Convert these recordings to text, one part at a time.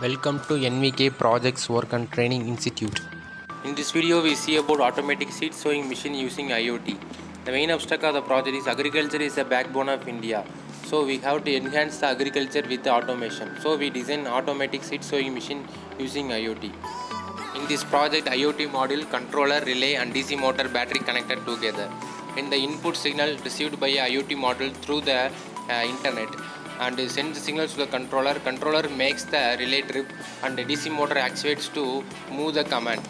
Welcome to NVK Projects Work and Training Institute. In this video, we see about automatic seed sowing machine using IoT. The main obstacle of the project is agriculture is the backbone of India. So we have to enhance the agriculture with the automation. So we design automatic seed sowing machine using IoT. In this project, IoT module, controller, relay and DC motor battery connected together. And the input signal received by IoT module through the uh, internet and sent signals to controller controller makes the the relay trip and DC motor activates to move the command.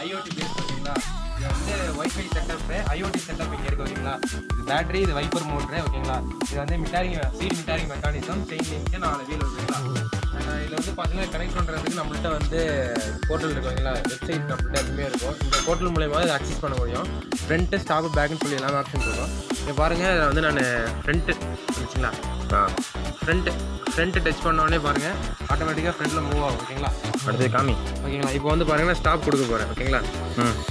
IoT base பார்த்தீங்களா இது வந்து wifi setup IoT setup இங்கே இருக்குது ஓகேங்களா இது battery இது wiper motor ஓகேங்களா இது வந்து மிட்டாரிங் சீட் மிட்டாரிங் மெக்கானிசம் செயின் லிங்க்கு நாலு வீல் பார்த்தீங்கன்னா கனெக்ட் பண்ணுறதுக்கு நம்மள்ட்ட வந்து போர்ட்டல் இருக்கு ஓகேங்களா வெப்சைட் நம்மள்ட்ட எதுவுமே இருக்கும். இந்த போர்ட்டல் மூலயமா இதை அக்சஸ் பண்ண முடியும். ஃப்ரண்ட்டு ஸ்டாப் பேக்னு சொல்லி எல்லாமே ஆப்ஷன் இருக்கும். இப்போ பாருங்கள் இதில் வந்து நான் ஃப்ரண்ட்டு வச்சுங்களா? ஃப்ரண்ட் ஃப்ரண்ட்டு டச் பண்ண உடனே பாருங்கள் ஆட்டோமேட்டிக்காக ஃப்ரண்ட்டில் மூவ் ஆகும் ஓகேங்களா? அடுத்து காமி. ஓகேங்களா? இப்போ வந்து பாருங்கன்னா ஸ்டாப் கொடுக்க போகிறேன் ஓகேங்களா?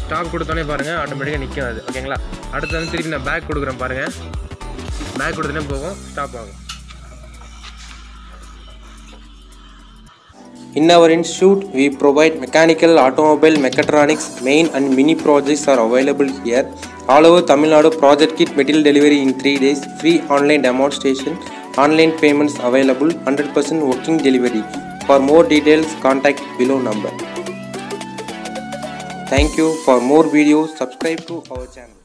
ஸ்டாப் கொடுத்தோன்னே பாருங்கள் ஆட்டோமேட்டிக்காக நிற்கும் அது ஓகேங்களா? அடுத்து வந்து திருப்பி நான் பேக் கொடுக்குறேன் பாருங்கள் பேக் கொடுத்தோன்னே போகும் ஸ்டாப் ஆகும். In our institute, we provide mechanical, automobile, mechatronics, main and mini projects are available here. All over Tamil Nadu, project kit material delivery in 3 days, free online demonstration, online payments available, 100% working delivery. For more details, contact below number. Thank you. For more videos, subscribe to our channel.